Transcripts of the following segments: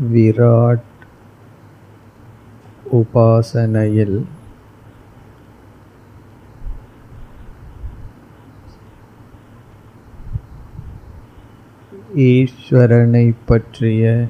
விராட் உபாசனையில் ஈஸ்வரனை பற்றிய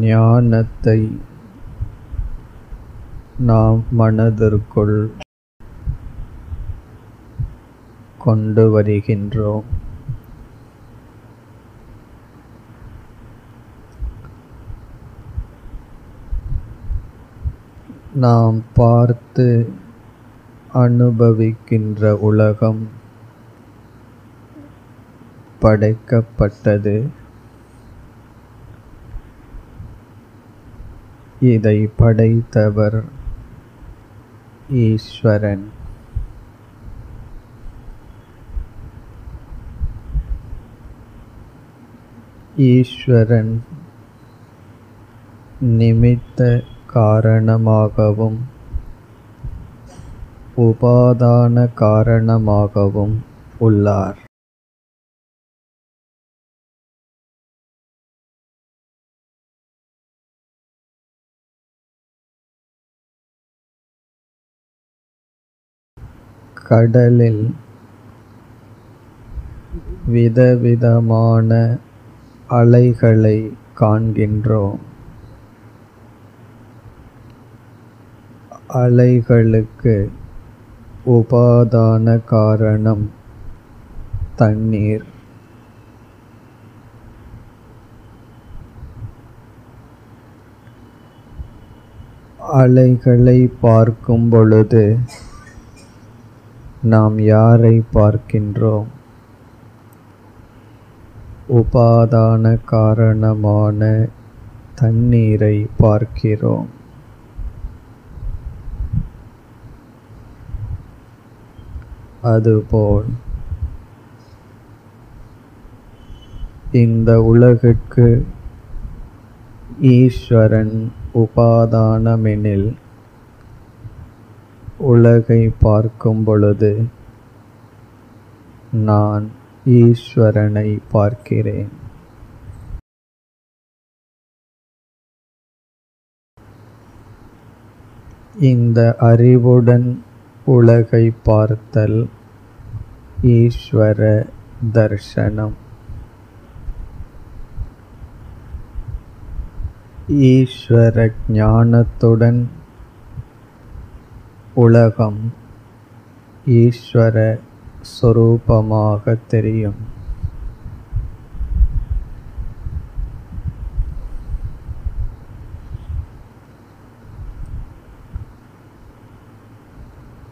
ஞானத்தை நாம் மனதிற்குள் கொண்டு வருகின்றோம். நாம் பார்த்து அனுபவிக்கின்ற உலகம் படைக்கப்பட்டது. இதை படைத்தவர் ஈஸ்வரன். ஈஸ்வரன் நிமித்த காரணமாகவும் உபாதான காரணமாகவும் உள்ளார். கடலில் விதவிதமான அலைகளை காண்கின்றோம். அலைகளுக்கு உபாதான காரணம் தண்ணீர். அலைகளை பார்க்கும் பொழுது நாம் யாரை பார்க்கின்றோம்? உபாதான காரணமான தண்ணீரை பார்க்கிறோம். அதுபோல் இந்த உலகிற்கு ஈஸ்வரன் உபாதானமெனில் உலகை பார்க்கும் பொழுது நான் ஈஸ்வரனை பார்க்கிறேன். இந்த அறிவுடன் உலகை பார்த்தல் ஈஸ்வர தர்சனம். ஈஸ்வர ஞானத்துடன் உலகம் ஈஸ்வர சொரூபமாக தெரியும்.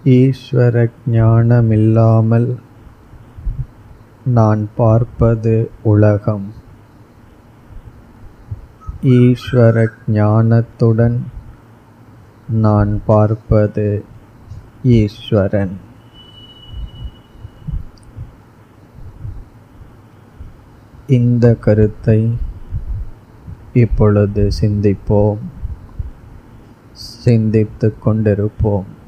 ஈஸ்வர ஞானமில்லாமல் நான் பார்ப்பது உலகம். ஈஸ்வர ஞானத்துடன் நான் பார்ப்பது ஈஸ்வரன். இந்த கருத்தை இப்பொழுது சிந்திப்போம். சிந்தித்து கொண்டிருப்போம்.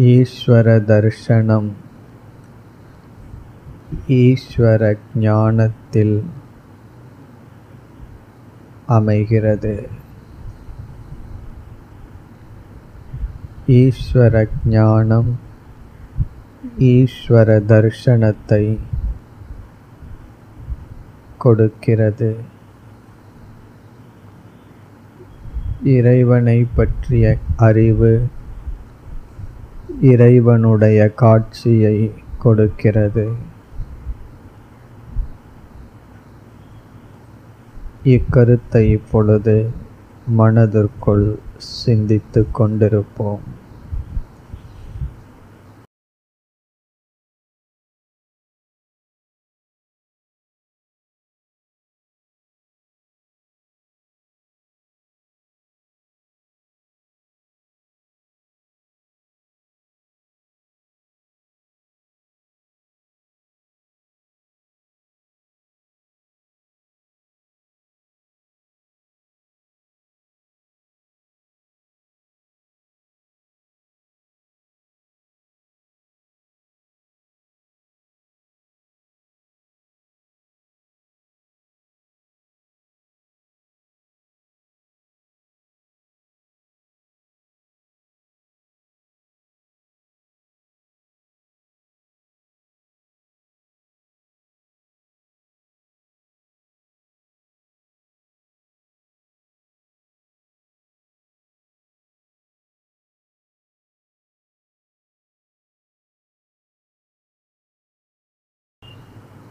ஈஸ்வர தர்ஷனம் ஈஸ்வர ஞானத்தில் அமைகிறது. ஈஸ்வர ஞானம் ஈஸ்வர தர்ஷனத்தை கொடுக்கிறது. இறைவனை பற்றிய அறிவு இறைவனுடைய காட்சியை கொடுக்கிறது. இக்கருத்தை இப்பொழுது மனதிற்குள் சிந்தித்து கொண்டிருப்போம்.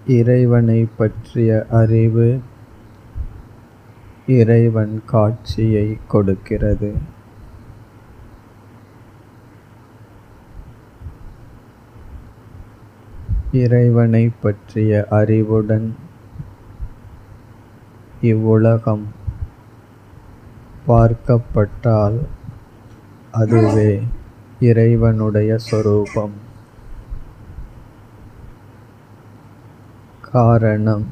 இறைவனை பற்றிய அறிவு இறைவன் காட்சியை கொடுக்கிறது. இறைவனை பற்றிய அறிவுடன் இவ்வுலகம் பார்க்கப்பட்டால் அதுவே இறைவனுடைய சொரூபம். காரணம்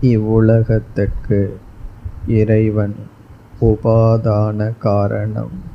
இவ்வுலகத்திற்கு இறைவன் உபாதான காரணம்.